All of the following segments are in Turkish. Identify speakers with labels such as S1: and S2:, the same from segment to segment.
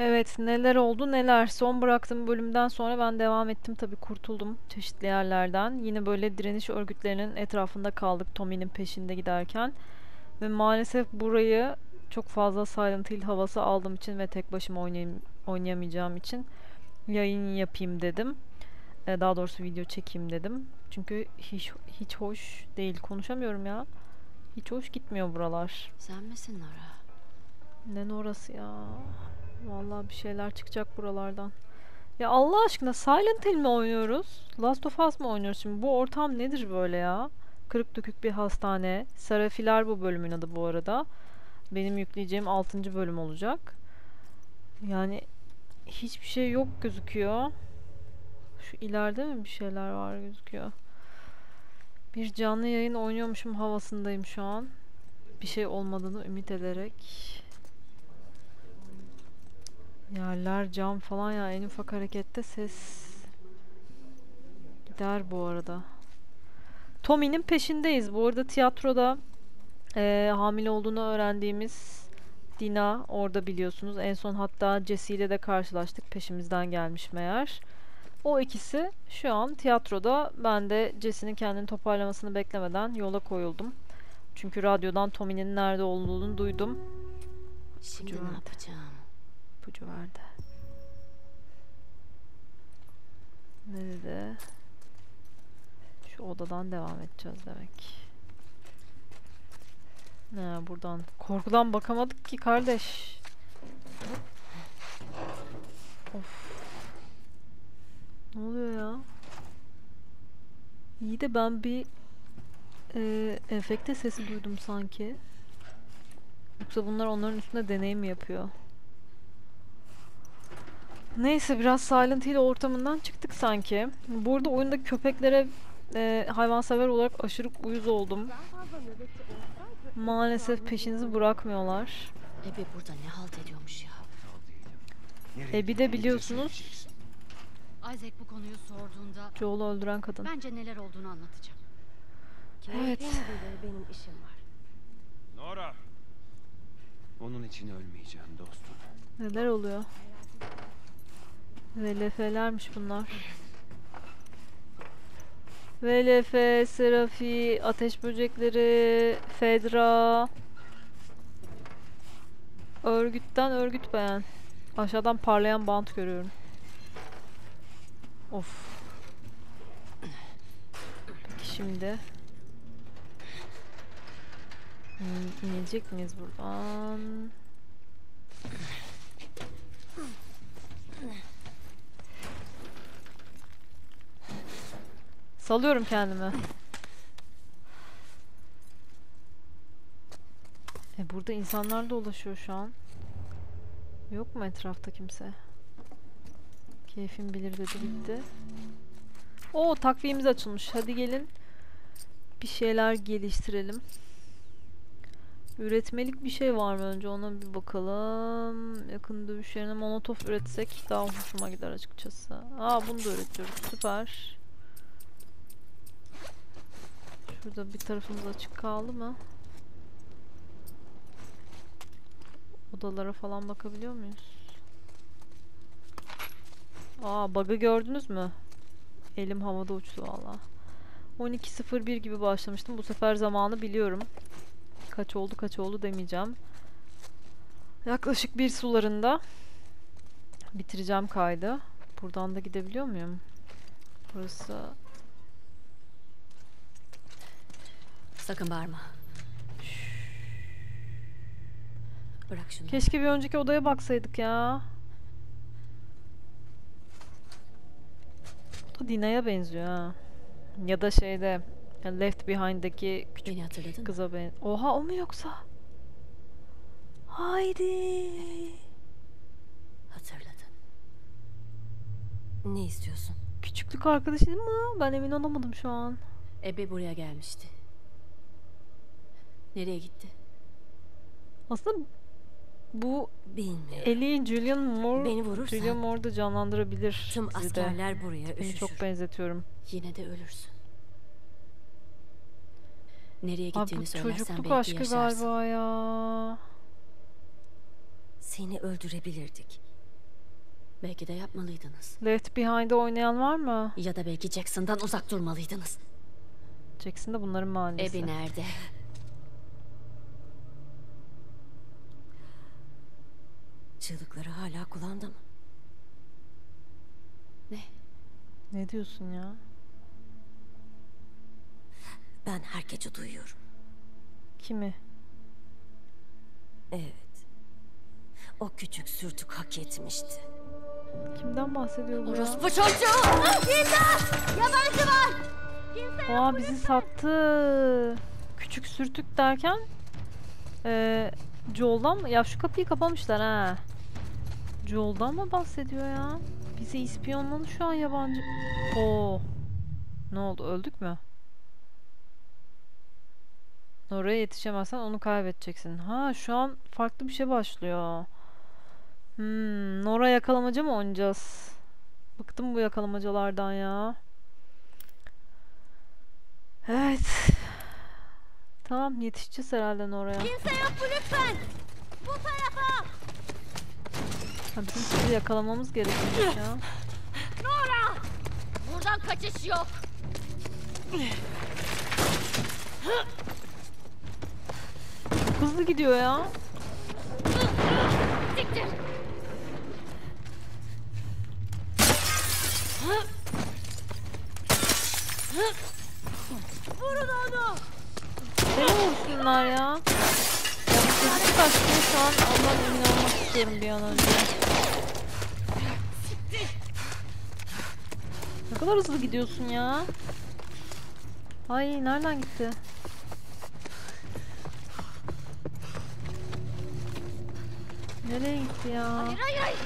S1: Evet neler oldu neler. Son bıraktığım bölümden sonra ben devam ettim tabii kurtuldum çeşitli yerlerden. Yine böyle direniş örgütlerinin etrafında kaldık Tommy'nin peşinde giderken. Ve maalesef burayı çok fazla Silent Hill havası aldığım için ve tek başıma oynayayım, oynayamayacağım için yayın yapayım dedim. Ee, daha doğrusu video çekeyim dedim. Çünkü hiç hiç hoş değil. Konuşamıyorum ya. Hiç hoş gitmiyor buralar.
S2: Sen misin Nora?
S1: Ne orası ya? Vallahi bir şeyler çıkacak buralardan. Ya Allah aşkına Silent Hill mi oynuyoruz? Last of Us mı oynuyoruz şimdi? Bu ortam nedir böyle ya? Kırık dökük bir hastane. Serafiler bu bölümün adı bu arada. Benim yükleyeceğim 6. bölüm olacak. Yani hiçbir şey yok gözüküyor. Şu ileride mi bir şeyler var gözüküyor. Bir canlı yayın oynuyormuşum havasındayım şu an. Bir şey olmadığını ümit ederek. Yerler cam falan ya en ufak harekette ses gider bu arada. Tommy'nin peşindeyiz. Bu arada tiyatroda eee, hamile olduğunu öğrendiğimiz Dina orada biliyorsunuz. En son hatta Jesse ile de karşılaştık. Peşimizden gelmiş meğer. O ikisi şu an tiyatroda. Ben de Jesse'nin kendini toparlamasını beklemeden yola koyuldum. Çünkü radyodan Tommy'nin nerede olduğunu duydum.
S2: Şimdi
S1: Ucu
S2: ne yapacağım?
S1: İpucu verdi. Ne dedi? Şu odadan devam edeceğiz demek. Ne buradan? Korkudan bakamadık ki kardeş. Of. Ne oluyor ya? İyi de ben bir e, enfekte sesi duydum sanki. Yoksa bunlar onların üstünde deney mi yapıyor? Neyse biraz Silent Hill ortamından çıktık sanki. Burada oyundaki köpeklere e, hayvansever olarak aşırı uyuz oldum. Maalesef peşinizi bırakmıyorlar.
S2: Ebe burada ne halt ediyormuş ya?
S1: E bir de biliyorsunuz
S2: Isaac bu konuyu sorduğunda
S1: Joel'u öldüren kadın.
S2: bence neler olduğunu anlatacağım.
S1: Evet.
S3: benim işim var.
S4: Nora! Onun için ölmeyeceğim dostum.
S1: Neler oluyor? VLF'lermiş bunlar. VLF, Serafi, Ateş Böcekleri, Fedra. Örgütten örgüt beğen. Aşağıdan parlayan bant görüyorum. Of. Peki şimdi. İn- İnecek miyiz buradan? Salıyorum kendimi. E burada insanlar dolaşıyor şu an. Yok mu etrafta kimse? Keyfim bilir dedi bitti. Oo takviyemiz açılmış. Hadi gelin. Bir şeyler geliştirelim. Üretmelik bir şey var mı önce ona bir bakalım. Yakın dövüş yerine molotof üretsek daha hoşuma gider açıkçası. Aa bunu da üretiyoruz. Süper. Şurada bir tarafımız açık kaldı mı? Odalara falan bakabiliyor muyuz? Aa bug'ı gördünüz mü? Elim havada uçtu valla. 12.01 gibi başlamıştım. Bu sefer zamanı biliyorum. Kaç oldu kaç oldu demeyeceğim. Yaklaşık bir sularında bitireceğim kaydı. Buradan da gidebiliyor muyum? Burası
S2: Sakın bağırma. Bırak şunu.
S1: Keşke bir önceki odaya baksaydık ya. Bu da Dina'ya benziyor ha. Ya da şeyde Left Behind'deki küçük
S2: Beni hatırladın mı?
S1: kıza ben. Oha o mu yoksa? Haydi.
S2: Hatırladın. Ne istiyorsun?
S1: Küçüklük arkadaşı değil mi? Ben emin olamadım şu an.
S2: Ebe buraya gelmişti. Nereye gitti?
S1: Aslında bu
S2: Bilmiyorum.
S1: Ellie Julian Moore
S2: Beni vurursan
S1: Julian Moore da canlandırabilir
S2: tüm
S1: dizide.
S2: askerler buraya
S1: Beni
S2: üşüşür.
S1: çok benzetiyorum.
S2: Yine de ölürsün. Nereye
S1: Abi
S2: gittiğini
S1: bu
S2: söylersen
S1: çocukluk
S2: belki
S1: aşkı
S2: yaşarsın.
S1: galiba ya.
S2: Seni öldürebilirdik. Belki de yapmalıydınız.
S1: Left Behind'de oynayan var mı?
S2: Ya da belki Jackson'dan uzak durmalıydınız.
S1: Jackson da bunların mahallesi.
S2: Ebi nerede? Çığlıkları hala kulağında mı? Ne?
S1: Ne diyorsun ya?
S2: Ben her gece duyuyorum.
S1: Kimi?
S2: Evet. O küçük sürtük hak etmişti.
S1: Kimden bahsediyor bu ya?
S2: Orospu çocuğu!
S3: Yabancı var. Kimse
S1: Aa bizi sattı. Küçük sürtük derken eee Joel'dan mı? Ya şu kapıyı kapamışlar ha. Joel'dan mı bahsediyor ya? Bizi ispiyonladı şu an yabancı. Oo. Ne oldu? Öldük mü? Oraya yetişemezsen onu kaybedeceksin. Ha şu an farklı bir şey başlıyor. Hmm, Nora yakalamacı mı oynayacağız? Bıktım bu yakalamacalardan ya. Evet. Tamam yetişeceğiz herhalde oraya.
S3: kimse yok mu lütfen? Bu tarafa.
S1: Ha, bizim sizi yakalamamız gerekiyormuş ya.
S3: Nora. Buradan kaçış yok.
S1: Hızlı gidiyor ya.
S3: Siktir. Vurun onu.
S1: Beni vursunlar ya. Ya bu sesi kaçtı şu an ondan emin olmak istiyorum bir an önce. Ne kadar hızlı gidiyorsun ya. Ay nereden gitti? Nereye gitti ya?
S3: Hayır hayır.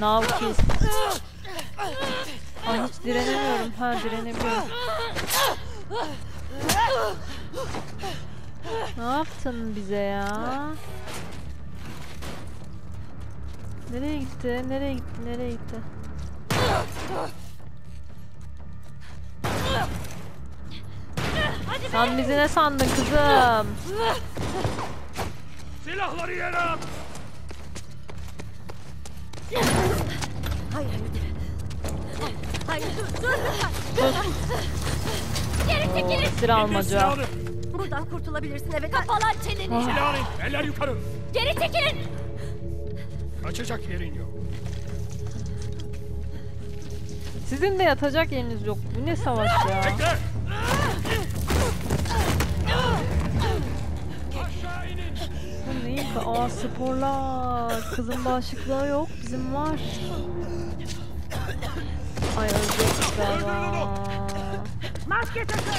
S1: Kiss. Ay hiç direnemiyorum. Ha direnebiliyorum. Ne yaptın bize ya? Nereye gitti? Nereye gitti? Nereye gitti? Sen bizi ne sandın kızım?
S4: Silahları yere at!
S3: Hayır hayır. Hayır dur dur lütfen. Geri çekilin.
S1: esir almaca.
S4: Silahını!
S3: Buradan kurtulabilirsin evet. Kapalan çeneni.
S4: Silahını! Eller yukarı!
S3: Geri çekilin.
S4: Kaçacak yerin yok.
S1: Sizin de yatacak yeriniz yok. Bu ne savaş ya?
S4: Bekle!
S1: Aa sporlar. Kızın bağışıklığı yok. Bizim var. Ay ölecek galiba.
S3: Maske takın.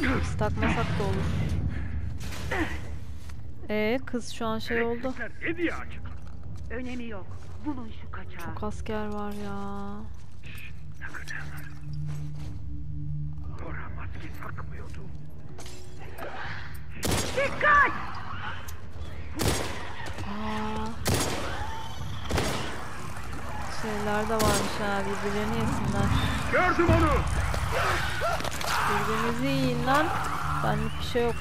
S1: Biz takmasak da olur. Ee kız şu an şey oldu.
S5: Önemi yok. Bulun şu kaçağı.
S1: Çok asker var ya.
S5: Dikkat!
S1: Şeyler de varmış ha birbirlerini yesinler.
S4: Gördüm onu!
S1: Birbirinizi yiyin lan. Benlik bir şey yok.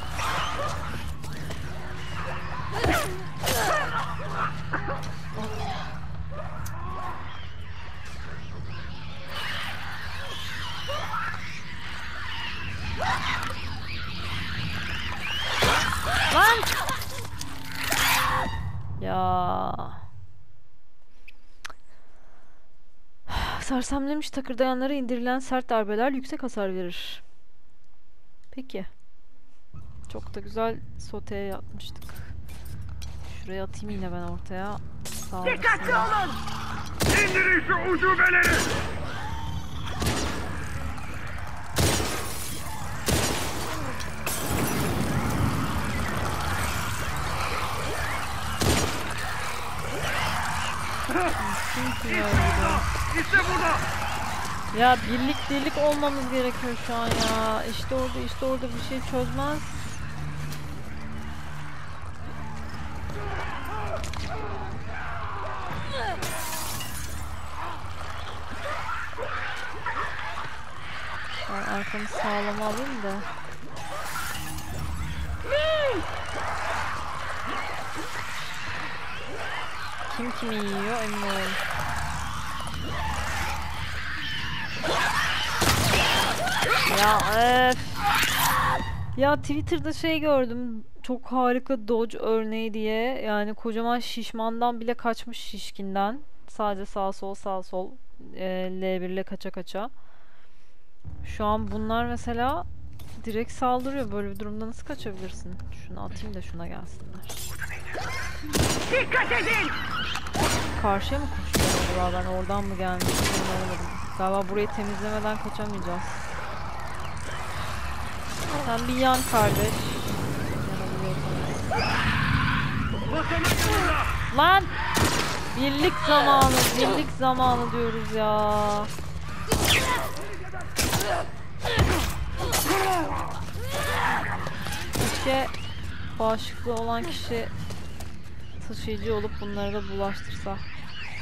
S1: Lan! Ya. Sersemlemiş takırdayanlara indirilen sert darbeler yüksek hasar verir. Peki. Çok da güzel soteye yapmıştık. Şuraya atayım yine ben ortaya. Sağ
S5: Dikkatli olun!
S4: İndirin şu ucubeleri!
S1: İşte burada.
S4: İşte burada.
S1: Ya birlik delik olmamız gerekiyor şu an ya. İşte orada işte orada bir şey çözmez. Ben arkamı sağlam alayım da. Kim kimi yiyor emin. Ya öf. Ya Twitter'da şey gördüm. Çok harika Dodge örneği diye. Yani kocaman şişmandan bile kaçmış şişkinden. Sadece sağ sol sağ sol e, L1 ile kaça kaça. Şu an bunlar mesela direkt saldırıyor. Böyle bir durumda nasıl kaçabilirsin? Şunu atayım da şuna gelsinler.
S5: Dikkat edin.
S1: Karşıya mı koşuyor acaba? Ben oradan mı gelmiş? Anlamadım. Galiba burayı temizlemeden kaçamayacağız. Sen bir yan kardeş. Lan! Birlik zamanı, birlik zamanı diyoruz ya. Keşke bağışıklığı olan kişi taşıyıcı olup bunları da bulaştırsa.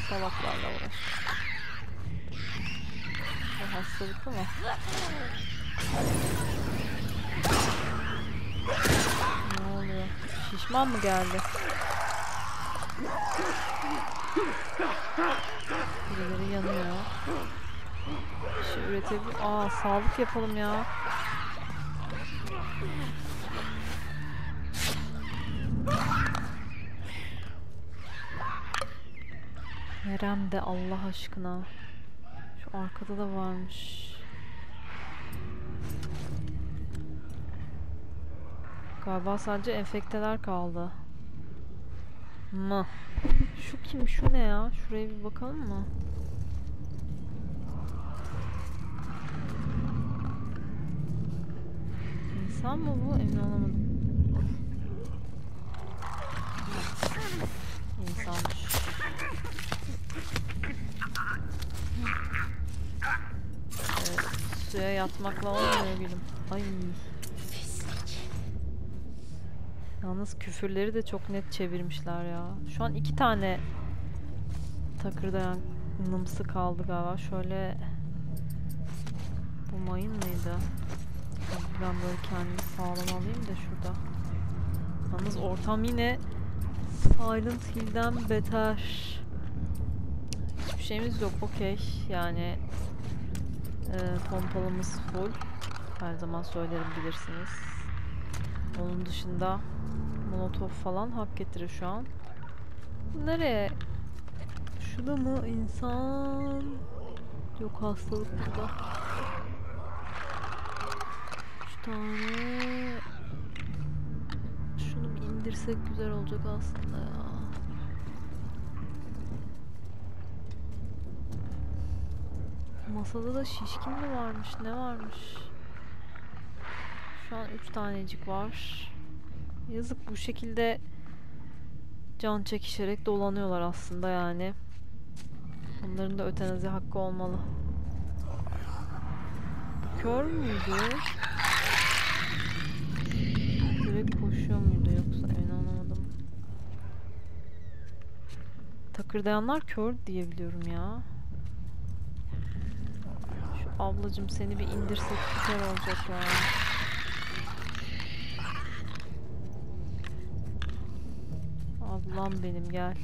S1: Salaklarla uğraş. Bu hastalıklı mı? Ne oluyor? Şişman mı geldi? Birileri yanıyor. Bir şey üretebilir. Aa sağlık yapalım ya. Nerem de Allah aşkına. Şu arkada da varmış. Galiba sadece enfekteler kaldı. Mı? Şu kim? Şu ne ya? Şuraya bir bakalım mı? İnsan mı bu? Emin olamadım. İnsanmış. Evet, suya yatmakla olmuyor gülüm. Ay. Yalnız küfürleri de çok net çevirmişler ya. Şu an iki tane takırdayan nımsı kaldı galiba. Şöyle bu mayın mıydı? Ben böyle kendimi sağlam alayım da şurada. Yalnız ortam yine Silent Hill'den beter. Hiçbir şeyimiz yok. Okey. Yani e, pompalımız full. Her zaman söylerim bilirsiniz. Onun dışında Molotov falan hak getirir şu an. Nereye? Şurada mı insan? Yok hastalık burada. Üç tane. Şunu indirsek güzel olacak aslında ya. Masada da şişkin mi varmış? Ne varmış? Şu an üç tanecik var. Yazık bu şekilde can çekişerek dolanıyorlar aslında yani. Onların da ötenazi hakkı olmalı. Kör müydü? Direkt koşuyor muydu yoksa emin olamadım. Takırdayanlar kör diye biliyorum ya. Ablacım seni bir indirsek süper olacak ya. Ablam benim gel.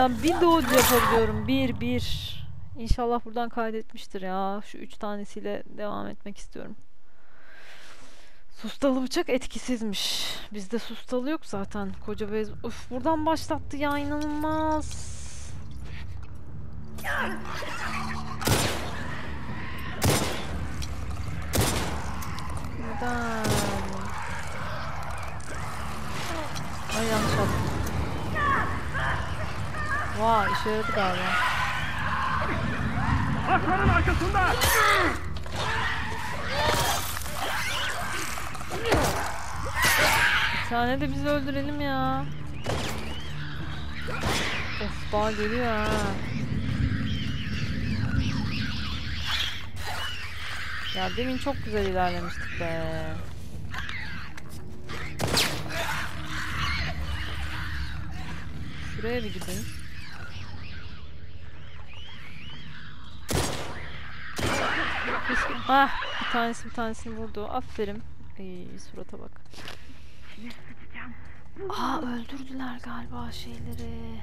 S1: Ya bir dodge yapabiliyorum. Bir, bir. İnşallah buradan kaydetmiştir ya. Şu üç tanesiyle devam etmek istiyorum. Sustalı bıçak etkisizmiş. Bizde sustalı yok zaten. Koca bez. Uf buradan başlattı ya inanılmaz. Neden? Ay yanlış attım. Vay işe yaradı galiba.
S4: Aslanın arkasında.
S1: Tane de biz öldürelim ya. Of daha geliyor ha. Ya demin çok güzel ilerlemiştik be. Şuraya bir gidin. Keşke... Ah, bir tanesi bir tanesini vurdu. Aferin. Ay, surata bak. Aa öldürdüler galiba şeyleri.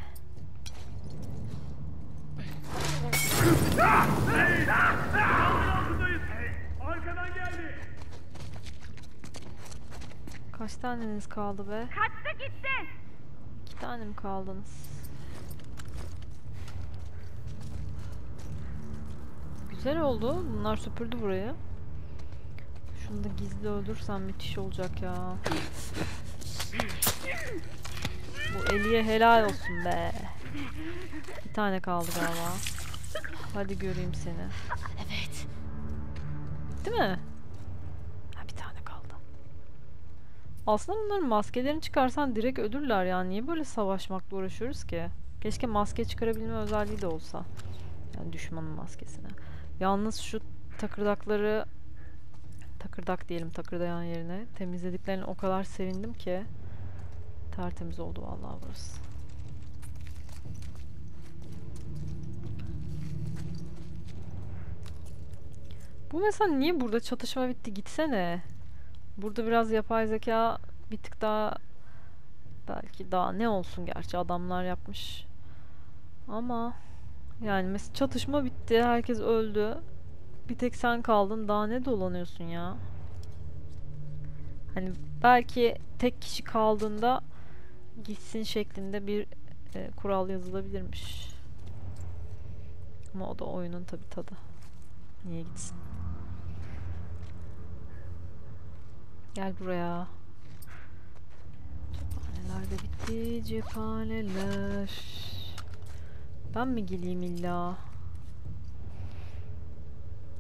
S1: Kaç taneniz kaldı be?
S3: Kaçtı gitti.
S1: İki tane mi kaldınız? Güzel oldu. Bunlar süpürdü burayı. Şunu da gizli öldürsem müthiş olacak ya. Bu Eli'ye helal olsun be. Bir tane kaldı galiba. Hadi göreyim seni.
S2: Evet.
S1: Değil mi? Ha bir tane kaldı. Aslında bunların maskelerini çıkarsan direkt ölürler yani. Niye böyle savaşmakla uğraşıyoruz ki? Keşke maske çıkarabilme özelliği de olsa. Yani düşmanın maskesine. Yalnız şu takırdakları takırdak diyelim takırdayan yerine temizlediklerine o kadar sevindim ki tertemiz oldu vallahi burası. Bu mesela niye burada çatışma bitti gitsene. Burada biraz yapay zeka bir tık daha belki daha ne olsun gerçi adamlar yapmış. Ama yani mesela çatışma bitti herkes öldü. Bir tek sen kaldın daha ne dolanıyorsun ya. Hani belki tek kişi kaldığında gitsin şeklinde bir e, kural yazılabilirmiş. Ama o da oyunun tabi tadı. Niye gitsin? Gel buraya. Cephaneler de bitti. Cephaneler. Ben mi geleyim illa?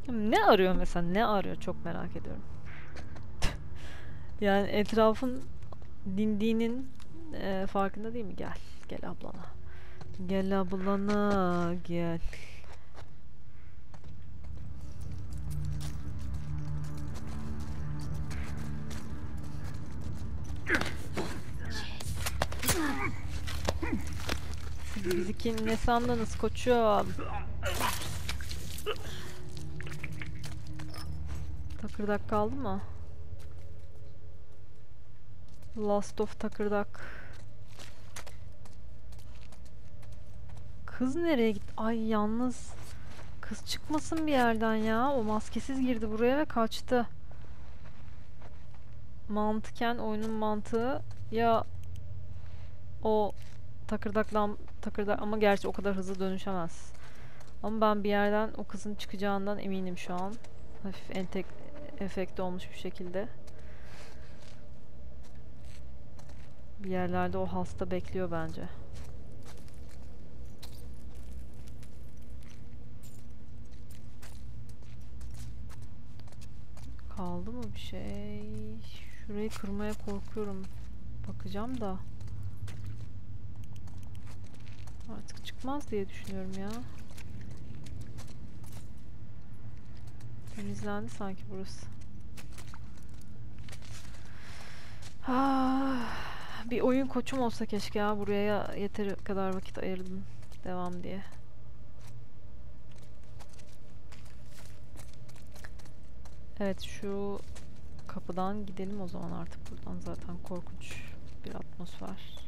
S1: Ne arıyor mesela? Ne arıyor? Çok merak ediyorum. yani etrafın dindiğinin e, farkında değil mi? Gel. Gel ablana. Gel ablana. Gel. Bizi kim ne sandınız koçum? Takırdak kaldı mı? Last of takırdak. Kız nereye gitti? Ay yalnız kız çıkmasın bir yerden ya. O maskesiz girdi buraya ve kaçtı. Mantıken oyunun mantığı ya o takırdaklan takırdak ama gerçi o kadar hızlı dönüşemez. Ama ben bir yerden o kızın çıkacağından eminim şu an. Hafif entek efekte olmuş bir şekilde. Bir yerlerde o hasta bekliyor bence. Kaldı mı bir şey? Şurayı kırmaya korkuyorum. Bakacağım da. Artık çıkmaz diye düşünüyorum ya. Temizlendi sanki burası. Ah, bir oyun koçum olsa keşke ya buraya yeteri kadar vakit ayırdım devam diye. Evet şu kapıdan gidelim o zaman artık buradan zaten korkunç bir atmosfer.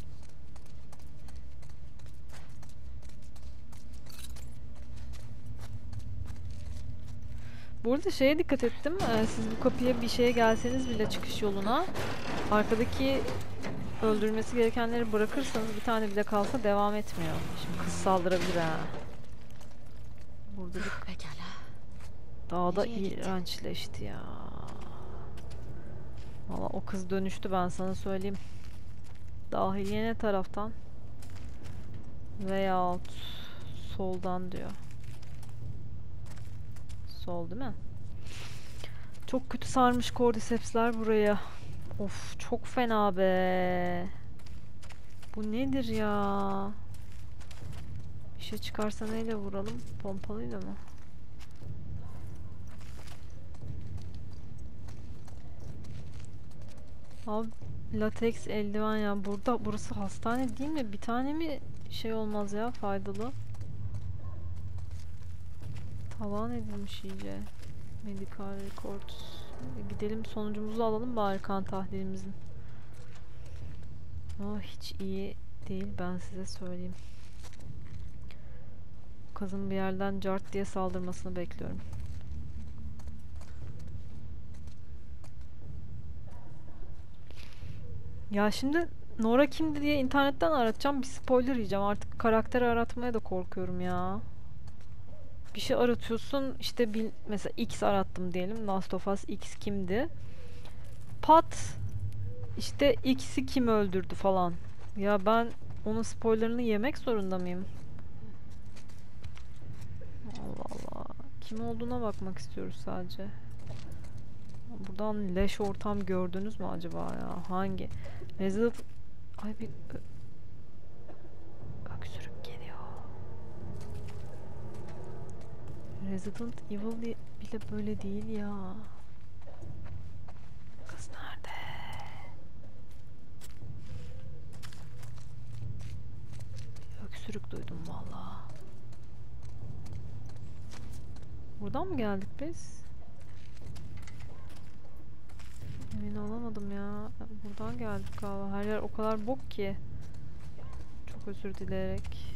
S1: Burada şeye dikkat ettim. Ee, siz bu kapıya bir şeye gelseniz bile çıkış yoluna arkadaki öldürmesi gerekenleri bırakırsanız bir tane bile kalsa devam etmiyor. Şimdi kız saldırabilir ha. Burada bir
S2: Pekala.
S1: daha da
S2: Nereye gitti?
S1: iğrençleşti ya. Valla o kız dönüştü ben sana söyleyeyim. Dahiliye ne taraftan? Veyahut soldan diyor sol değil mi? Çok kötü sarmış kordisepsler buraya. Of çok fena be. Bu nedir ya? Bir şey çıkarsa neyle vuralım? Pompalıyla mı? Abi lateks eldiven ya. Burada burası hastane değil mi? Bir tane mi şey olmaz ya faydalı? Talan edilmiş iyice. Medical records. E, Gidelim sonucumuzu alalım bari kan tahlilimizin. O hiç iyi değil ben size söyleyeyim. Kızın bir yerden cart diye saldırmasını bekliyorum. Ya şimdi Nora kimdi diye internetten aratacağım. Bir spoiler yiyeceğim. Artık karakter aratmaya da korkuyorum ya. Bir şey aratıyorsun işte bil, mesela X arattım diyelim. Last of Us X kimdi? Pat işte X'i kim öldürdü falan. Ya ben onun spoilerını yemek zorunda mıyım? Allah Allah. Kim olduğuna bakmak istiyoruz sadece. Buradan leş ortam gördünüz mü acaba ya? Hangi? Resident... Ay bir... ö- Öksürük geliyor. Resident Evil bile böyle değil ya. Kız nerede? Öksürük duydum valla. Buradan mı geldik biz? Emin olamadım ya. Buradan geldik galiba. Her yer o kadar bok ki. Çok özür dileyerek.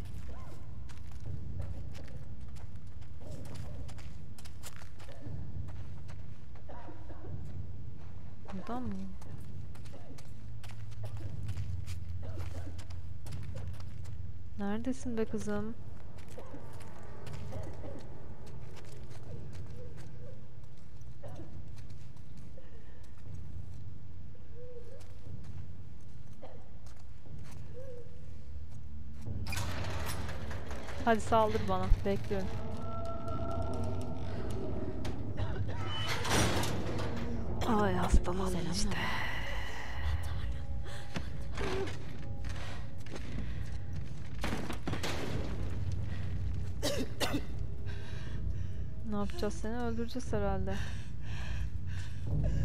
S1: Buradan mı? Neredesin be kızım? Hadi saldır bana. Bekliyorum. Ay hastalandım işte. Ne yapacağız seni? Öldüreceğiz herhalde.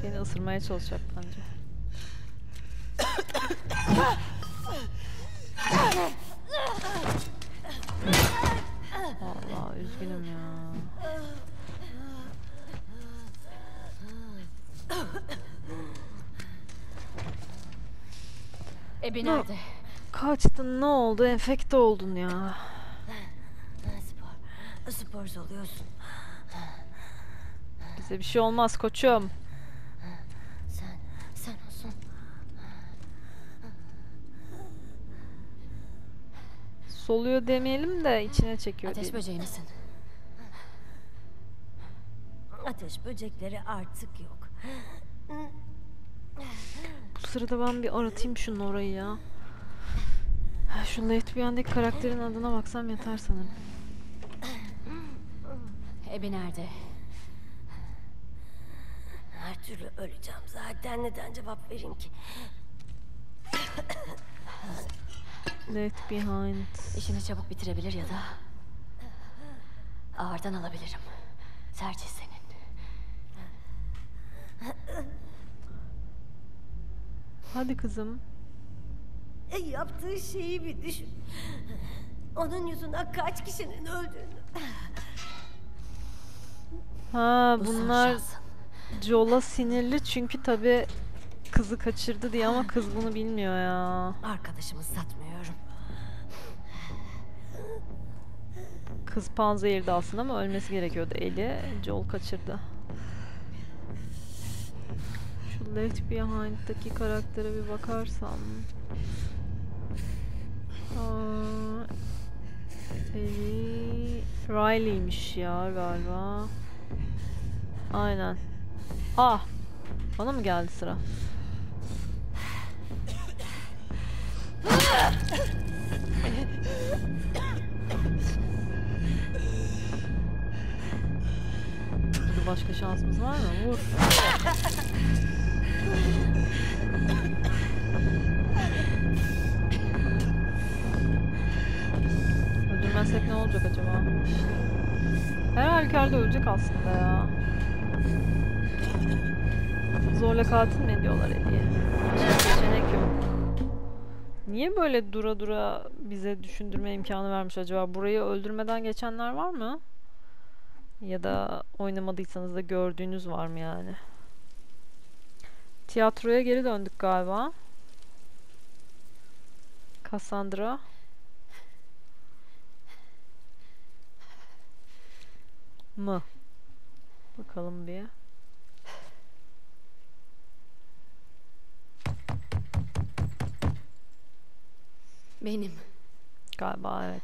S1: Beni ısırmaya çalışacak bence. Vallahi üzgünüm ya.
S2: Ebi
S1: Ne-
S2: nerede?
S1: Kaçtın ne oldu? Enfekte oldun ya.
S2: Spor. Spor soluyorsun.
S1: Bize bir şey olmaz koçum.
S2: Sen, sen olsun.
S1: Soluyor demeyelim de içine çekiyor
S2: Ateş
S1: diyelim.
S2: böceği misin?
S3: Ateş böcekleri artık yok.
S1: Sırada ben bir aratayım şu Nora'yı ya. Şu Left Behind'deki karakterin adına baksam yeter sanırım.
S2: Ebi nerede?
S3: Her türlü öleceğim zaten. Neden cevap vereyim ki?
S1: Left Behind.
S2: İşini çabuk bitirebilir ya da... Ağırdan alabilirim. Tercih senin.
S1: Hadi kızım.
S3: E, yaptığı şeyi bir düşün. Onun yüzünden kaç kişinin öldüğünü.
S1: Ha
S2: Bu
S1: bunlar
S2: şansın.
S1: Joel'a sinirli çünkü tabi kızı kaçırdı diye ama kız bunu bilmiyor ya.
S3: Arkadaşımı satmıyorum.
S1: Kız panzehirdi aslında ama ölmesi gerekiyordu eli. Joel kaçırdı. Left Behind'daki karaktere bir bakarsam. Aa, Eli Riley'miş ya galiba. Aynen. Ah! Bana mı geldi sıra? Başka şansımız var mı? Vur. Öldürmezsek ne olacak acaba? Her halükarda ölecek aslında ya. Zorla katil mi ediyorlar Eli'ye? Seçenek yok. Niye böyle dura dura bize düşündürme imkanı vermiş acaba? Burayı öldürmeden geçenler var mı? Ya da oynamadıysanız da gördüğünüz var mı yani? Tiyatroya geri döndük galiba. Cassandra. Mı? Bakalım bir.
S2: Benim.
S1: Galiba evet.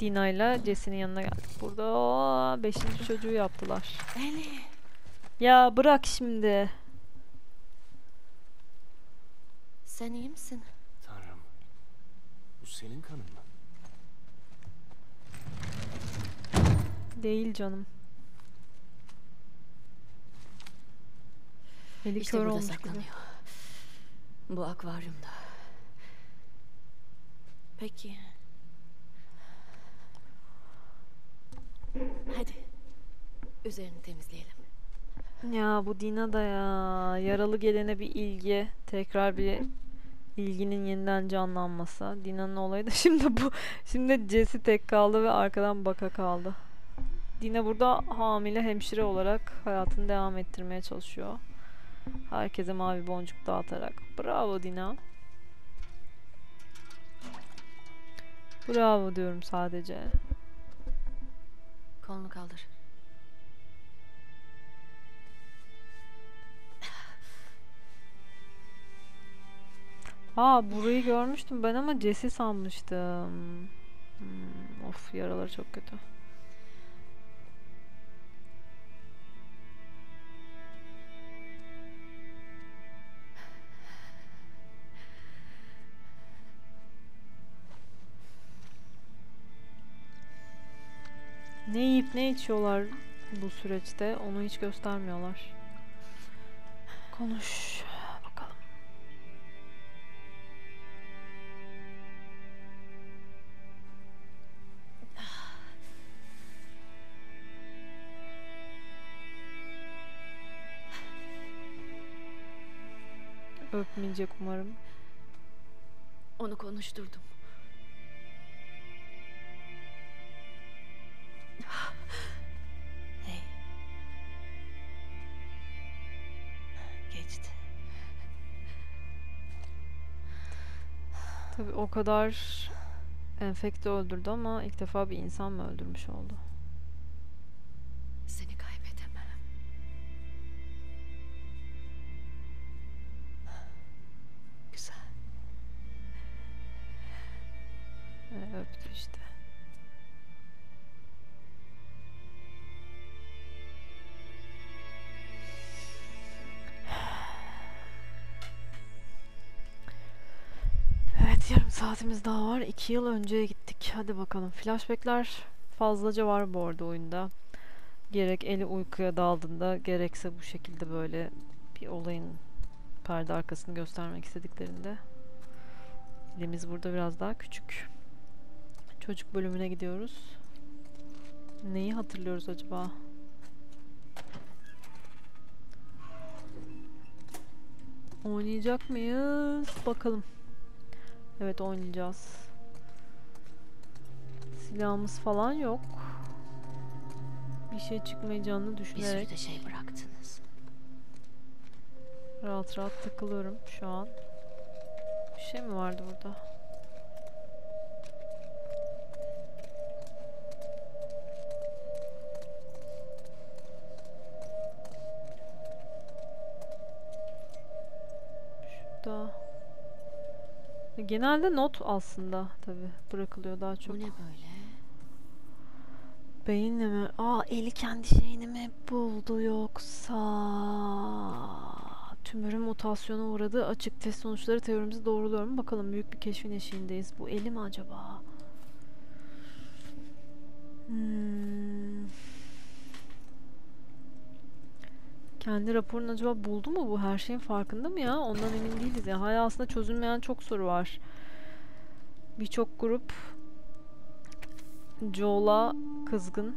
S1: Dina ile Jesse'nin yanına geldik. Burada o beşinci çocuğu yaptılar.
S2: Ellie.
S1: Ya bırak şimdi.
S2: Sen iyi misin?
S6: Tanrım. Bu senin kanın mı?
S1: Değil canım. Eli
S2: İşte
S1: kör
S2: burada
S1: olmuş gibi.
S2: saklanıyor. Bu akvaryumda. Peki. Hadi. Üzerini temizleyelim.
S1: Ya bu Dina da ya. Yaralı gelene bir ilgi. Tekrar bir ilginin yeniden canlanması. Dina'nın olayı da şimdi bu. Şimdi Jesse tek kaldı ve arkadan baka kaldı. Dina burada hamile hemşire olarak hayatını devam ettirmeye çalışıyor. Herkese mavi boncuk dağıtarak. Bravo Dina. Bravo diyorum sadece.
S2: Kolunu kaldır.
S1: Aa burayı görmüştüm ben ama Jesse sanmıştım. Hmm, of yaraları çok kötü. Ne yiyip ne içiyorlar bu süreçte onu hiç göstermiyorlar. Konuş Öpmeyecek umarım.
S2: Onu konuşturdum. Hey. Geçti.
S1: Tabii o kadar enfekte öldürdü ama ilk defa bir insan mı öldürmüş oldu? Saatimiz daha var. İki yıl önceye gittik. Hadi bakalım. Flashbackler fazlaca var bu arada oyunda. Gerek eli uykuya daldığında gerekse bu şekilde böyle bir olayın perde arkasını göstermek istediklerinde. Elimiz burada biraz daha küçük. Çocuk bölümüne gidiyoruz. Neyi hatırlıyoruz acaba? Oynayacak mıyız? Bakalım. Evet oynayacağız. Silahımız falan yok. Bir şey çıkmayacağını
S2: Bir sürü
S1: düşünerek
S2: de şey bıraktınız.
S1: rahat rahat takılıyorum şu an. Bir şey mi vardı burada? Genelde not aslında tabi bırakılıyor daha çok.
S2: Bu ne böyle?
S1: Beyinle mi? Aa eli kendi şeyini mi buldu yoksa? Tümörün mutasyona uğradığı açık test sonuçları teorimizi doğruluyor mu? Bakalım büyük bir keşfin eşiğindeyiz. Bu eli mi acaba? Hmm. Kendi raporunu acaba buldu mu bu? Her şeyin farkında mı ya? Ondan emin değiliz ya. Hala aslında çözülmeyen çok soru var. Birçok grup Joel'a kızgın.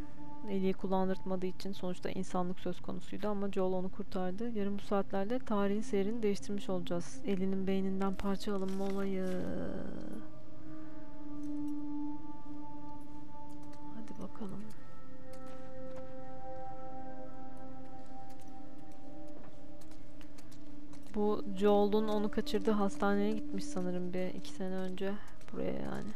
S1: Ellie'yi kullandırtmadığı için sonuçta insanlık söz konusuydu ama Joel onu kurtardı. Yarın bu saatlerde tarihin seyrini değiştirmiş olacağız. Ellie'nin beyninden parça alınma olayı. Hadi bakalım. Bu Joel'un onu kaçırdığı hastaneye gitmiş sanırım bir iki sene önce. Buraya yani.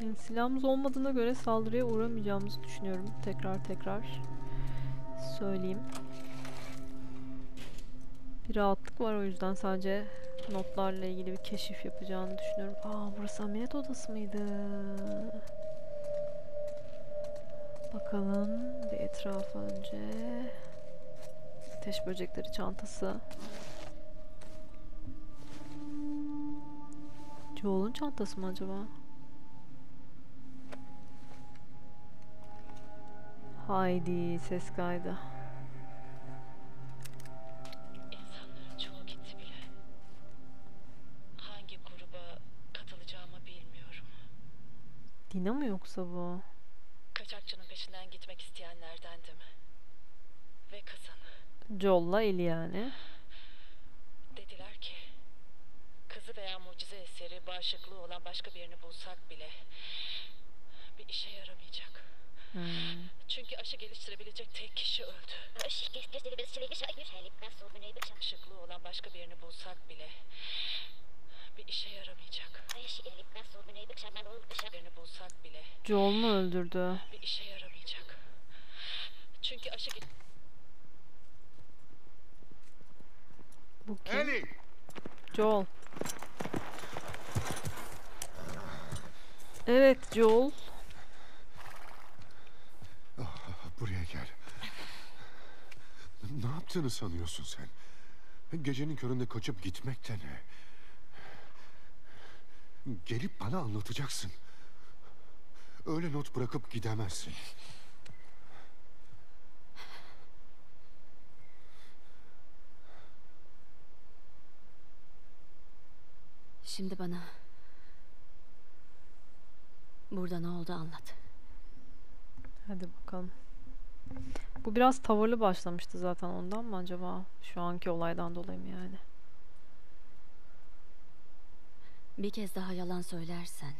S1: Yani silahımız olmadığına göre saldırıya uğramayacağımızı düşünüyorum. Tekrar tekrar söyleyeyim. Bir rahatlık var o yüzden sadece notlarla ilgili bir keşif yapacağını düşünüyorum. Aa burası ameliyat odası mıydı? Bakalım bir etrafa önce. Ateş böcekleri çantası. Joel'un çantası mı acaba? Haydi ses kaydı.
S7: İnsanların çoğu gitti bile. Hangi gruba katılacağımı bilmiyorum.
S1: Dina mı yoksa bu?
S7: Kaçakçının peşinden gitmek isteyenlerdendim. Ve kızın.
S1: Joel'la Ellie yani.
S7: Dediler ki kızı veya mucize eseri bağışıklığı olan başka birini bulsak bile bir işe yaramayacak.
S1: Hmm.
S7: Çünkü aşı geliştirebilecek tek kişi öldü. Bağışıklığı olan başka birini bulsak bile bir işe yaramayacak. Birini bulsak bile
S1: Joel mu öldürdü?
S7: bir işe yaramayacak. Çünkü aşı ge-
S1: Bu kim?
S6: Ellie!
S1: Joel. Evet Joel.
S6: Buraya gel. Ne yaptığını sanıyorsun sen? Gecenin köründe kaçıp gitmek de ne? Gelip bana anlatacaksın. Öyle not bırakıp gidemezsin.
S2: Şimdi bana burada ne oldu anlat.
S1: Hadi bakalım. Bu biraz tavırlı başlamıştı zaten ondan mı acaba? Şu anki olaydan dolayı mı yani?
S2: Bir kez daha yalan söylersen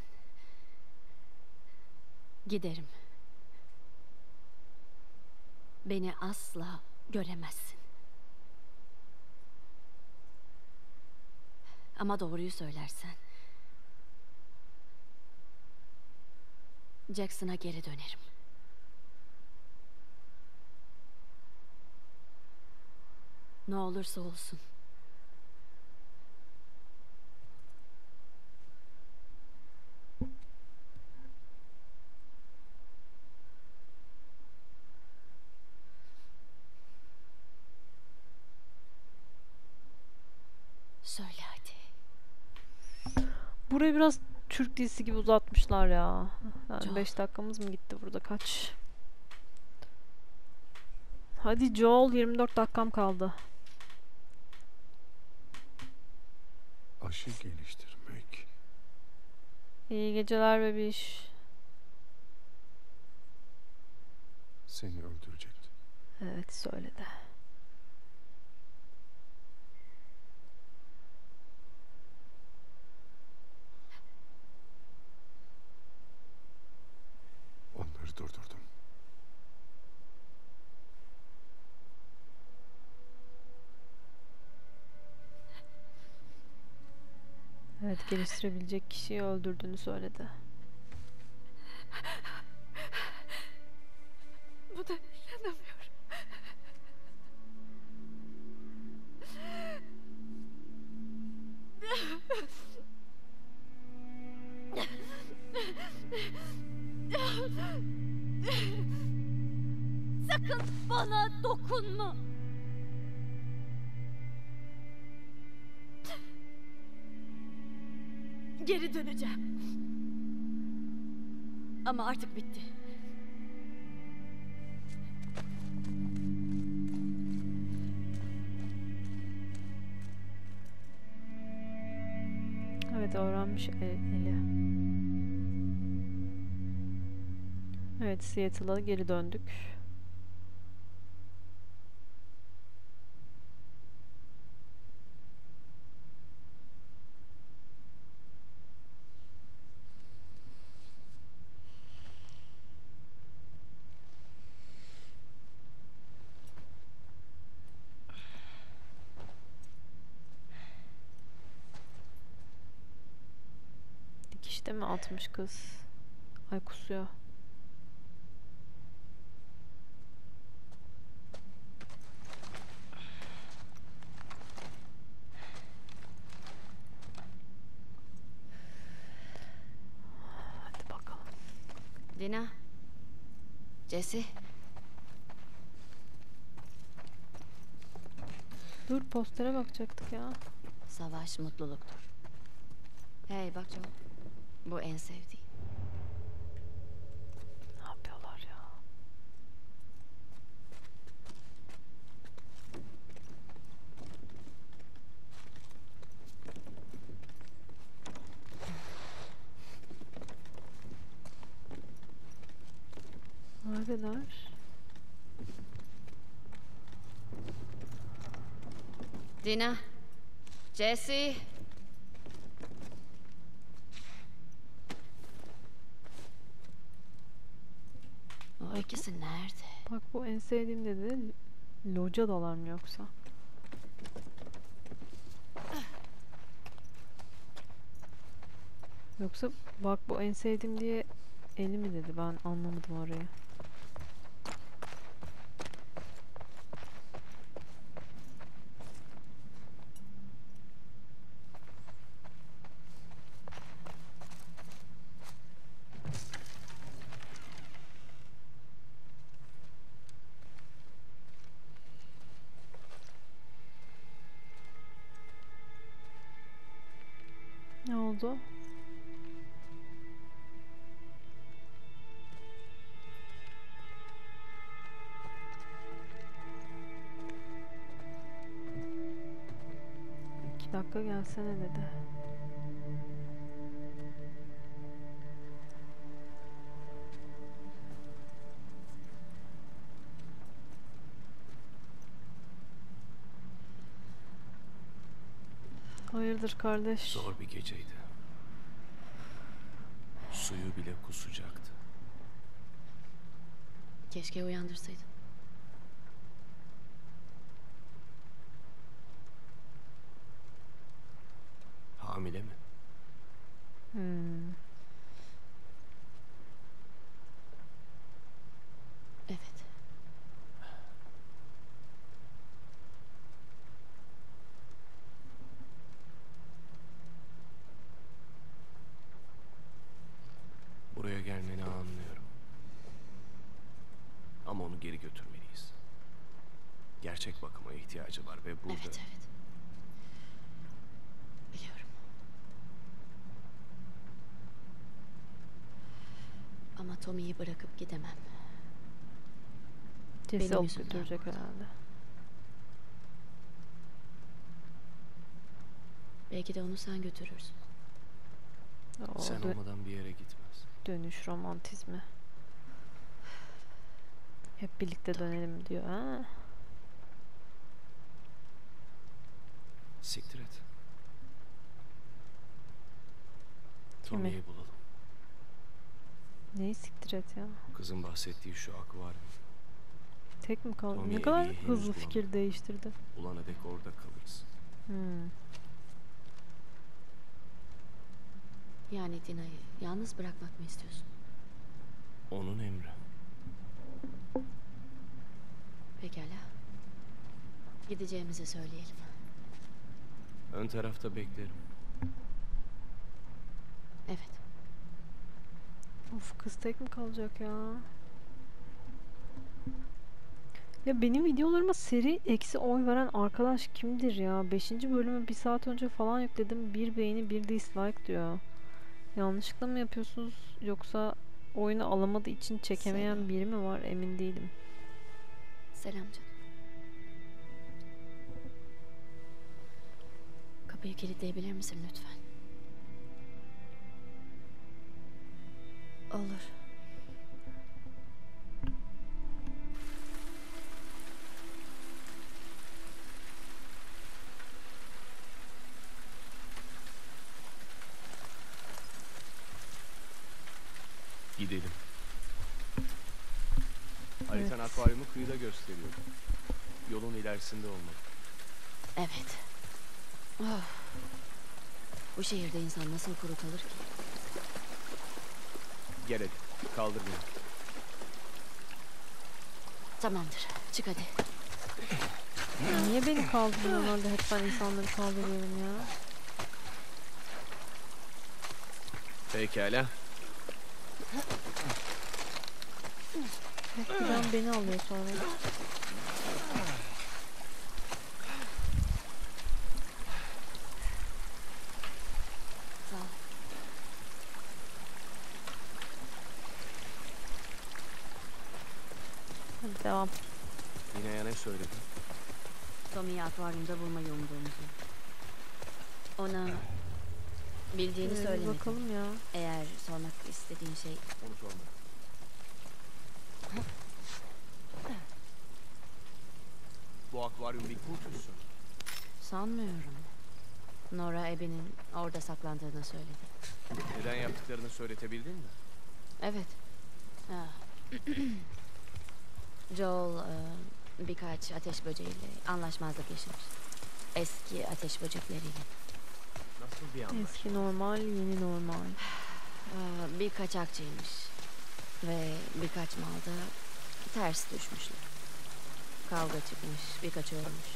S2: giderim. Beni asla göremezsin. Ama doğruyu söylersen Jackson'a geri dönerim. Ne olursa olsun. Söyle hadi.
S1: Burayı biraz Türk dizisi gibi uzatmışlar ya. Yani
S2: Joel.
S1: 5 dakikamız mı gitti burada kaç? Hadi Joel 24 dakikam kaldı.
S6: Aşı geliştirmek.
S1: İyi geceler bebiş.
S6: Seni öldürecekti.
S1: Evet söyledi. Evet geliştirebilecek kişiyi öldürdüğünü söyledi.
S2: Buna inanamıyorum. Sakın bana dokunma. Geri döneceğim. Ama artık bitti.
S1: Evet öğrenmiş E- Eli. Evet Seattle'a geri döndük. Atmış kız? Ay kusuyor. Hadi bakalım.
S2: Dina. Jesse.
S1: Dur postere bakacaktık ya.
S2: Savaş mutluluktur. Hey bak Joel. Bu en sevdiğim.
S1: Ne yapıyorlar ya? Neredeler?
S2: Dina. Jesse.
S1: Bu en sevdiğim dedi. Loca dalar mı yoksa? Yoksa bak bu en sevdiğim diye eli mi dedi ben anlamadım orayı. Ne oldu? İki dakika gelsene dedi. Hayırdır kardeş?
S8: Zor bir geceydi. Suyu bile kusacaktı.
S2: Keşke uyandırsaydın.
S8: Hamile mi?
S1: Hmm.
S2: Evet.
S8: Buraya gelmeni anlıyorum. Ama onu geri götürmeliyiz. Gerçek bakıma ihtiyacı var ve burada...
S2: Evet evet. Biliyorum. Tommy'yi bırakıp gidemem.
S1: Cesi alıp götürecek herhalde.
S2: Belki de onu sen götürürsün.
S1: O
S8: Sen olmadan bir yere gitmez.
S1: dönüş romantizmi. Hep birlikte dönelim diyor ha.
S8: Siktir et.
S1: Kimi?
S8: Tommy'yi bulalım.
S1: Neyi siktir et ya.
S8: Kızın bahsettiği şu akvaryum.
S1: Tek mi kaldı?
S8: Tommy
S1: Ne kadar
S8: Eddie'yi henüz
S1: hızlı
S8: bulamadım.
S1: fikir değiştirdi.
S8: Bulana dek orada kalırız.
S1: Hmm.
S2: Yani Dina'yı yalnız bırakmak mı istiyorsun?
S8: Onun emri.
S2: Pekala. Gideceğimizi söyleyelim.
S8: Ön tarafta beklerim.
S2: Evet.
S1: Of kız tek mi kalacak ya? Ya benim videolarıma seri eksi oy veren arkadaş kimdir ya? 5. bölümü bir saat önce falan yükledim. Bir beğeni bir dislike diyor. Yanlışlıkla mı yapıyorsunuz yoksa oyunu alamadığı için çekemeyen
S2: Selam.
S1: biri mi var emin değilim.
S2: Selam canım. Kapıyı kilitleyebilir misin lütfen? Olur.
S8: Gidelim. Haritan akvaryumu kıyıda gösteriyor. Yolun ilerisinde olmalı.
S2: Evet. Oh. Bu şehirde insan nasıl kuru kalır ki?
S8: Gel hadi. Kaldır beni.
S2: Tamamdır. Çık hadi.
S1: Niye beni kaldırıyorlar da hep ben insanları kaldırıyorum ya?
S8: Pekala.
S1: Hep giden beni alıyor sonra.
S2: Sağ ol.
S1: Hadi devam.
S8: Yine ne söyledin?
S2: Tommy'yi akvaryumda bulmayı umduğumuzu. Ona bildiğini
S1: Ee, bir
S2: söylemedim.
S1: bakalım ya.
S2: Eğer sormak istediğin şey
S8: Onu sorma. Bu akvaryum Bigfoot üssü.
S2: sanmıyorum. Nora Ebe'nin orada saklandığını söyledi.
S8: Neden yaptıklarını söyletebildin mi?
S2: Evet. Joel e, birkaç ateş böceğiyle anlaşmazlık yaşamış. Eski ateş böcekleriyle.
S8: Nasıl bir anlaşma?
S1: Eski normal, yeni normal.
S2: Aa, bir kaçakçıymış. Ve birkaç malda ters düşmüşler. Kavga çıkmış, birkaç ölmüş.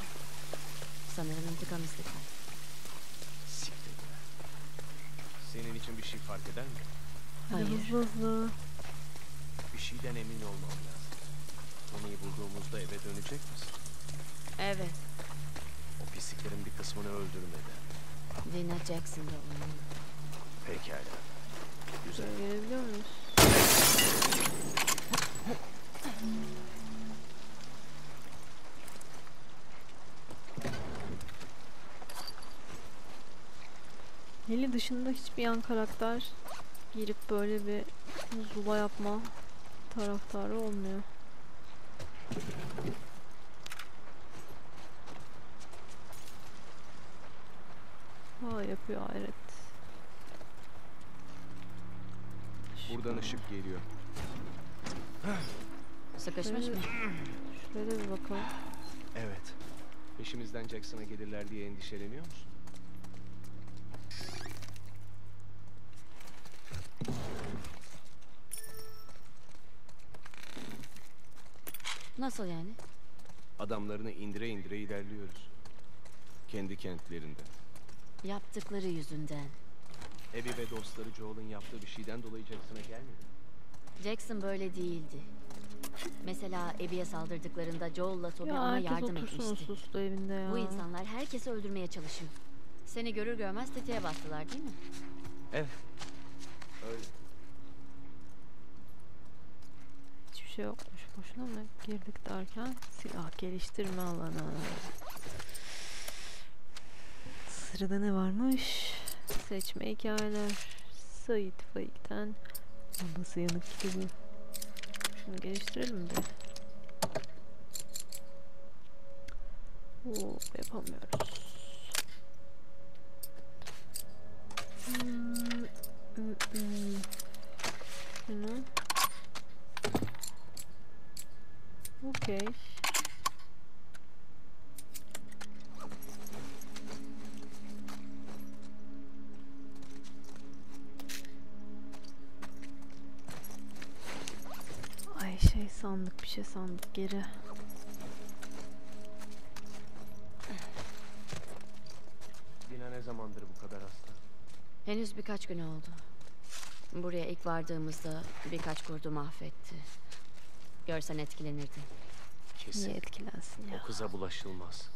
S2: Sanırım intikam istediler.
S8: Siktir. Senin için bir şey fark eder mi?
S2: Hayır.
S8: Bir şeyden emin olmam lazım. Tony'yi bulduğumuzda eve dönecek misin?
S2: Evet,
S8: O pisliklerin bir kısmını öldürmeden.
S2: Dina Jackson'da oynuyor.
S8: Pekala. Güzel.
S1: Şöyle gelebiliyor muyuz? Heli dışında hiçbir yan karakter girip böyle bir zula yapma taraftarı olmuyor. Ha yapıyor hayret.
S8: Buradan ışık geliyor.
S2: Sıkışmış mı?
S1: Şöyle bir bakalım.
S8: Evet. Peşimizden Jackson'a gelirler diye endişeleniyor musun?
S2: Nasıl yani?
S8: Adamlarını indire indire ilerliyoruz. Kendi kentlerinde.
S2: Yaptıkları yüzünden.
S8: Abby ve dostları Joel'ın yaptığı bir şeyden dolayı Jackson'a gelmedi.
S2: Jackson böyle değildi. Mesela Abby'ye saldırdıklarında Joel'la Toby
S1: Ya
S2: ona yardım etmişti.
S1: evinde ya.
S2: Bu insanlar herkesi öldürmeye çalışıyor. Seni görür görmez tetiğe bastılar değil mi?
S8: Evet. Öyle.
S1: Hiçbir şey yokmuş. Boşuna mı girdik derken silah geliştirme alanı. Sırada ne varmış? Seçme hikayeler. Said Faik'ten Babası Yanık kitabı. Şunu geliştirelim de. Oo, yapamıyoruz. Hmm, hmm, hmm. Şunu. Okey. Ay şey sandık bir şey sandık geri.
S8: Dina ne zamandır bu kadar hasta?
S2: Henüz birkaç gün oldu. Buraya ilk vardığımızda birkaç kurdu mahvetti. Görsen etkilenirdin.
S8: Kesin.
S1: Niye etkilensin ya?
S8: O kıza bulaşılmaz.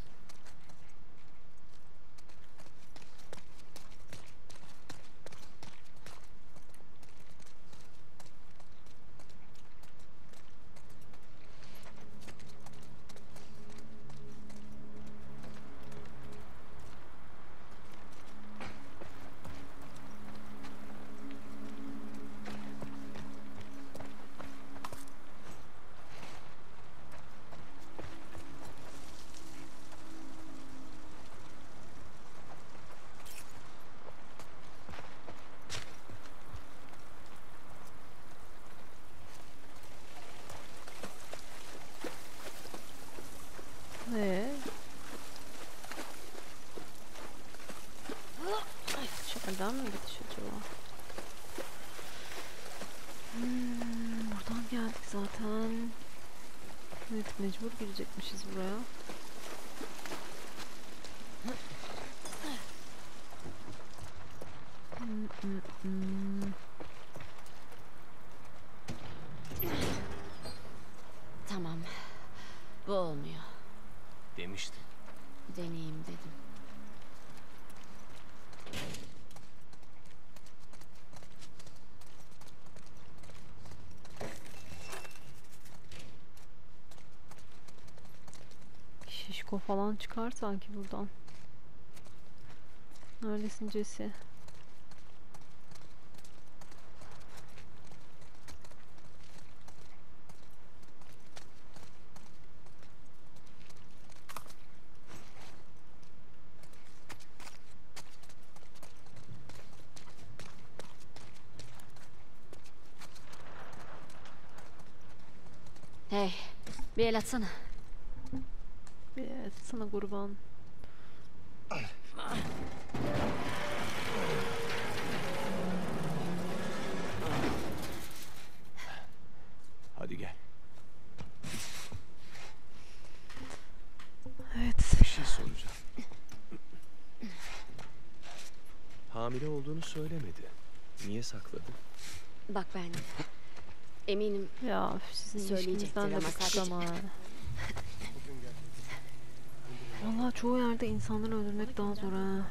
S1: Evet mecbur girecekmişiz buraya. Hmm, hmm, hmm.
S2: Tamam. Bu olmuyor.
S8: Demiştim.
S2: Deneyeyim dedim.
S1: Falan çıkar sanki buradan. Neredesin Jesse?
S2: Hey, bir el atsana.
S1: Sana kurban.
S8: Hadi gel.
S1: Evet.
S8: Bir şey soracağım. Hamile olduğunu söylemedi. Niye sakladı?
S2: Bak ben eminim
S1: Ya üf, sizin
S2: Söyleyecektir
S1: ilişkinizden de
S2: ama sadece-
S1: ha. Vallahi çoğu yerde insanları öldürmek daha zor ha.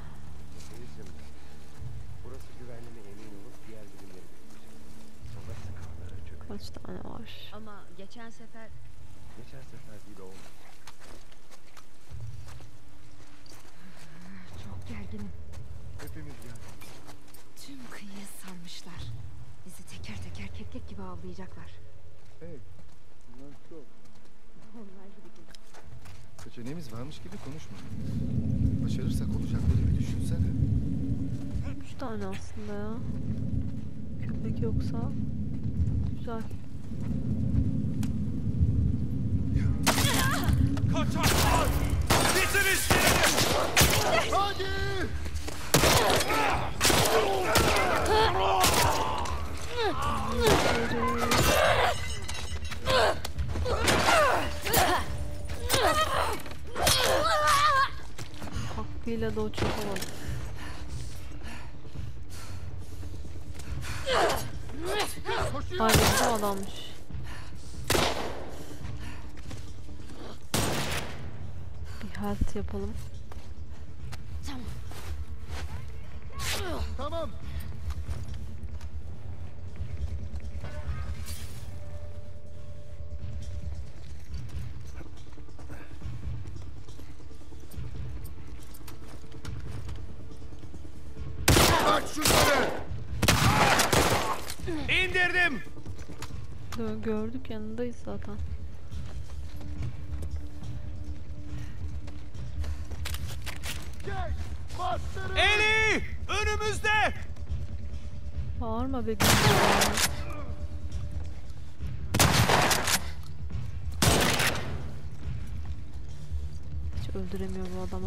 S8: Burası güvenli mi emin olup diğer birimleri bekleyecek. Sonra sıkarlara çökecek.
S1: Kaç tane var?
S2: ama geçen sefer
S8: Geçen sefer gibi olmadı.
S9: Çok gerginim.
S8: Hepimiz ya.
S9: Tüm kıyıyı sarmışlar. Bizi teker teker keklik gibi avlayacaklar.
S10: Evet. Bunlar çok.
S9: Onlar gibi.
S10: Seçeneğimiz varmış gibi konuşma. Başarırsak olacakları bir düşünsene.
S1: Üç tane aslında ya. Köpek yoksa güzel.
S6: Kaçaklar! Bitir işlerini!
S10: Hadi!
S1: Hakkıyla da. Ay bu adammış. Bir health yapalım.
S10: Tamam. Aç
S1: gördük yanındayız zaten.
S8: Eli! Önümüzde!
S1: Bağırma be. Hiç öldüremiyor bu adam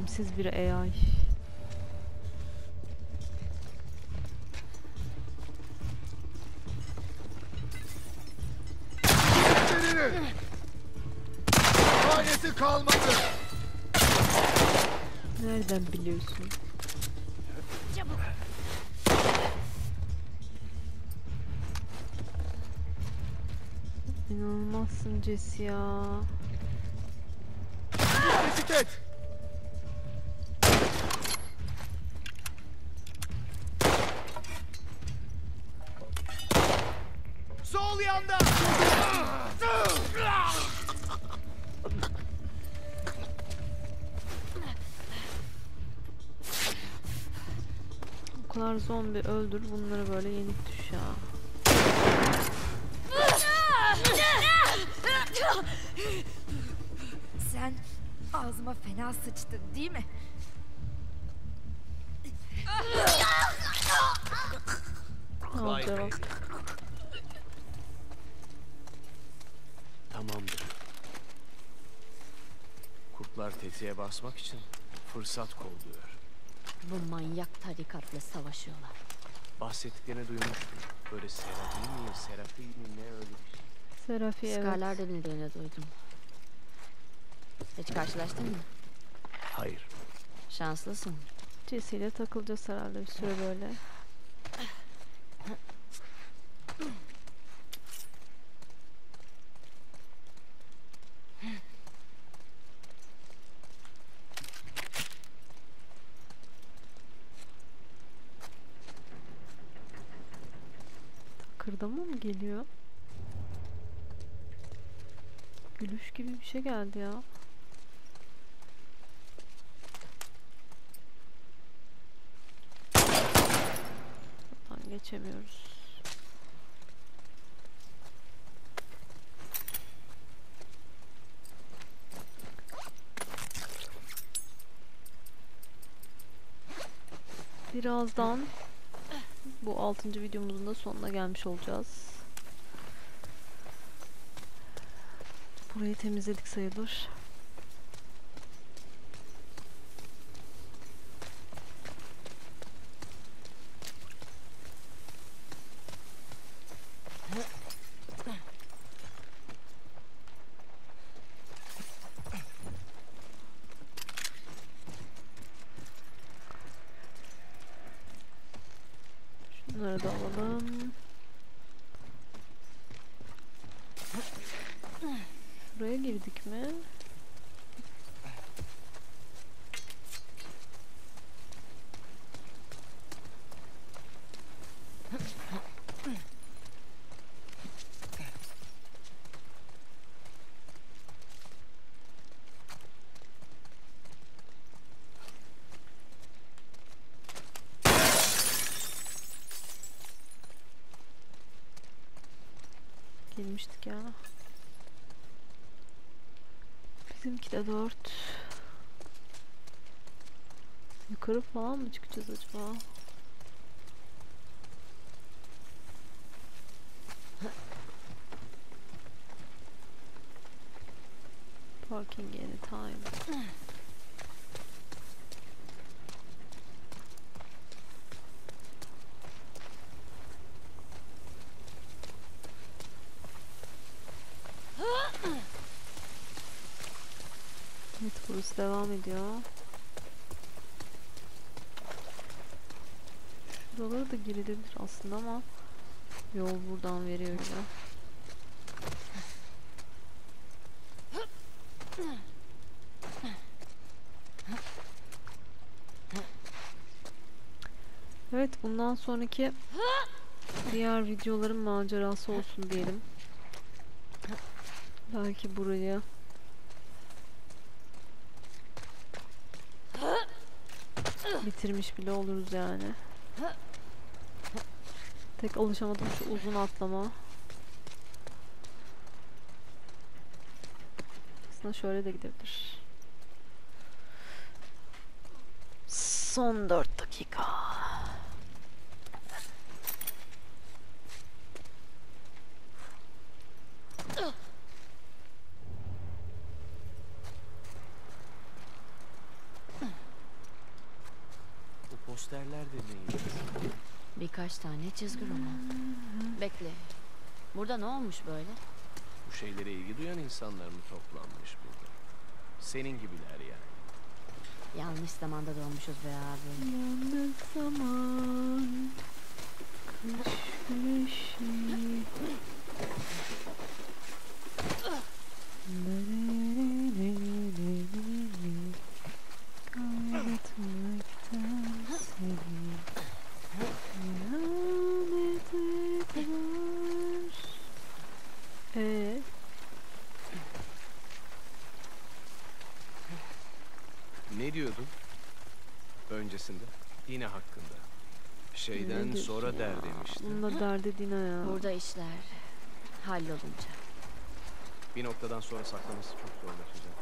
S1: Verimsiz bir AI.
S10: Tanesi kalmadı.
S1: Nereden biliyorsun? İnanılmazsın Jess ya.
S10: Bisiklet!
S1: zombi öldür bunları böyle yenik düş ya.
S9: Sen ağzıma fena sıçtın değil mi?
S8: Ne?
S1: Tamamdır.
S8: Kurtlar tetiğe basmak için fırsat kolluyor.
S2: Bu manyak tarikatla savaşıyorlar.
S8: Bahsettiklerini duymuştum. Böyle Serafi mi, Serafi mi ne öyle bir şey.
S1: Serafi evet.
S2: Skarlar denildiğini duydum. Hiç karşılaştın mı?
S8: Hayır.
S2: Şanslısın.
S1: Jesse ile takılacağız herhalde bir süre böyle. Kırdama mı geliyor? Gülüş gibi bir şey geldi ya. Buradan geçemiyoruz. Birazdan bu 6. videomuzun da sonuna gelmiş olacağız. Burayı temizledik sayılır. Şunları da alalım. Buraya girdik mi? Girmiştik ya. Bizimki de 4. Yukarı falan mı çıkacağız acaba? Parking anytime. Evet burası devam ediyor. Şuralara da girilebilir aslında ama yol buradan veriyor ya. Evet bundan sonraki diğer videoların macerası olsun diyelim. Belki burayı bitirmiş bile oluruz yani. Tek alışamadım şu uzun atlama. Aslında şöyle de gidebilir. Son 4 dakika.
S8: Bu posterler de neymiş?
S2: Birkaç tane çizgi roman. Bekle. Burada ne olmuş böyle?
S8: Bu şeylere ilgi duyan insanlar mı toplanmış burada? Senin gibiler yani.
S2: Yanlış zamanda doğmuşuz be abi.
S1: Yandık zaman Kış güneşi seni Kıyamete kadar Ee,
S8: Ne diyordun? Öncesinde. Dine hakkında. Şeyden
S1: ne diyorsun
S8: sonra
S1: ya?
S8: der demiştin.
S1: Derdi Dina ya.
S2: Burada işler hallolunca.
S8: Bir noktadan sonra saklaması çok zorlaşacak.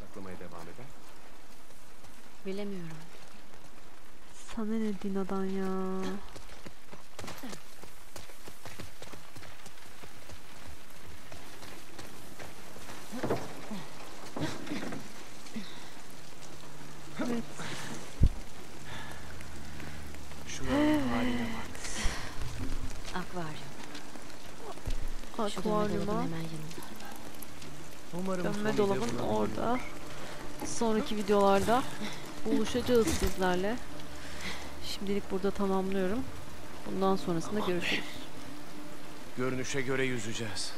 S8: Saklamaya devam eder.
S2: Bilemiyorum.
S1: Sana ne Dina'dan ya?
S2: Şu dönme dolabın
S1: Akvaryuma. Dönme dolabın orada. Sonraki videolarda buluşacağız sizlerle. Şimdilik burada tamamlıyorum. Bundan sonrasında görüşürüz.
S8: Görünüşe göre yüzeceğiz.